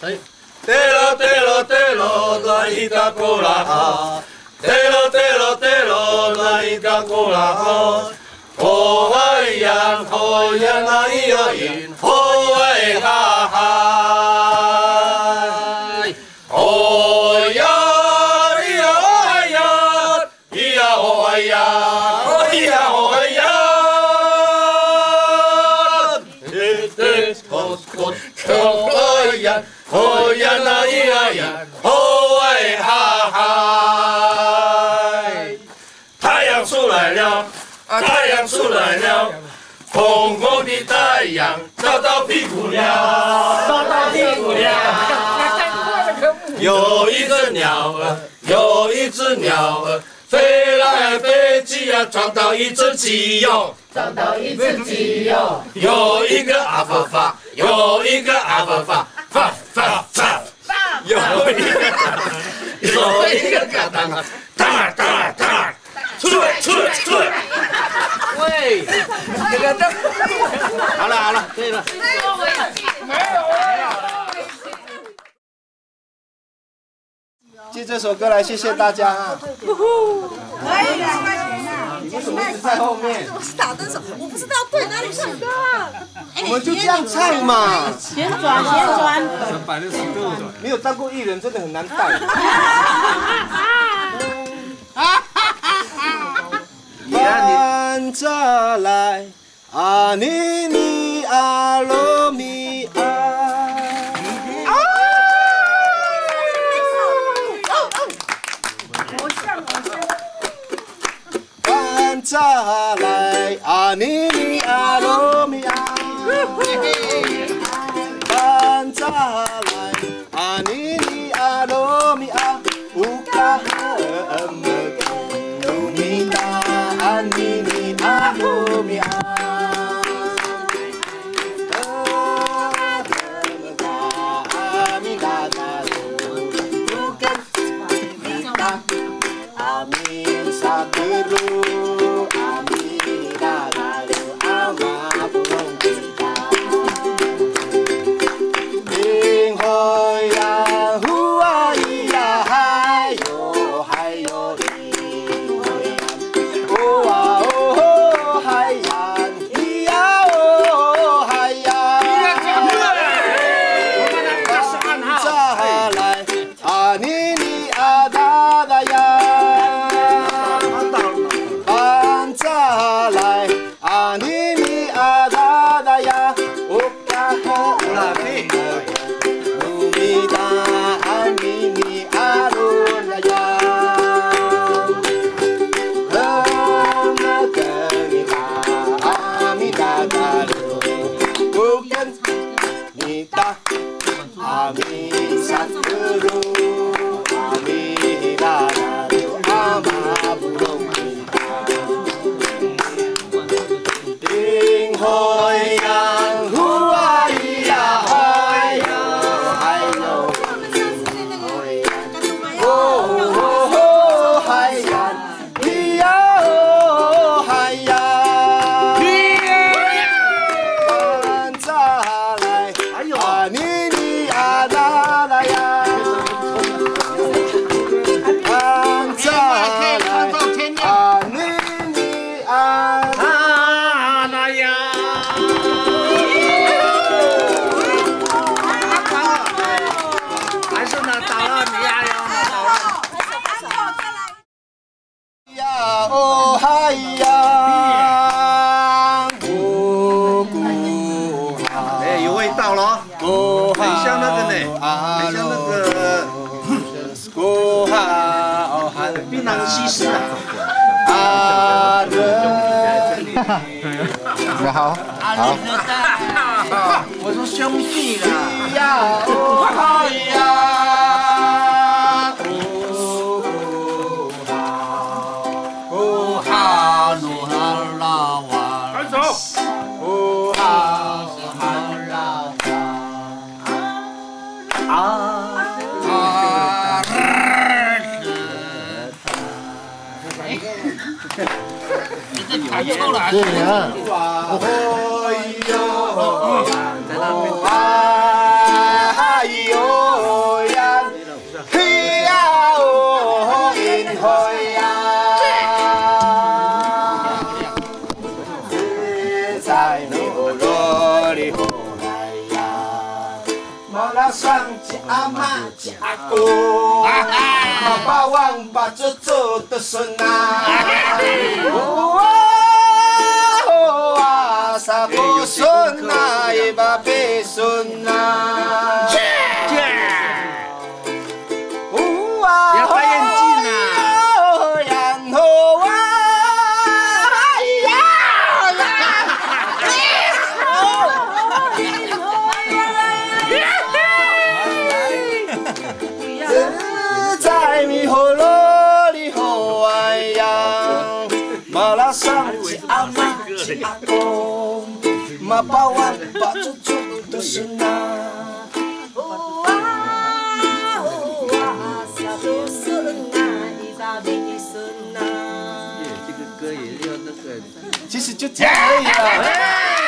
Telo, telo, telo, la ika kula Telo, telo, telo, la ika kula Ho hai yan, ho yan na ia in, ho ai ha ha. Ho ya, ia ho hai yan, ia ho hai yan, ho ia ho hai yan. It is kos kos, ho hai yan, ho yan na ia yan, ho ai ha ha. 太阳出来了。太阳出来了，红红的太阳照到屁股了，照到屁股了。有一个鸟儿，有一只鸟儿，飞来飞去呀，撞到一只鸡哟，撞到一只鸡哟。有一个阿发发，有一个阿发发，发发发，有一个，有一个嘎当啊，当啊当啊当啊。出来，出来，出来！喂，这个这，好了好了，可以了。没有啊。借这首歌来谢谢大家啊！可以了，你为什么一直在后面？我是打灯手，我不知道对哪里唱的。我们就这样唱嘛。旋转，旋转。三百六十度。没有当过艺人，真的很难带。再来，阿尼 salai anini aromia Bansalai anini aromia Uka emek Lumita anini aromia Amin Sabiru carnaval. 尼阿哦嗨呀，咕咕哈，哎，有味道了，咕很像那个呢，很像那个咕哈哦哈，槟榔西施啊。阿人，你好，好，我说兄弟啦。这人啊呀。阿王八的 Babo sonna et babé sonna Malasang si ama, si akong Mapawan pa tututo sina. Yes, 其实就这样而已啦。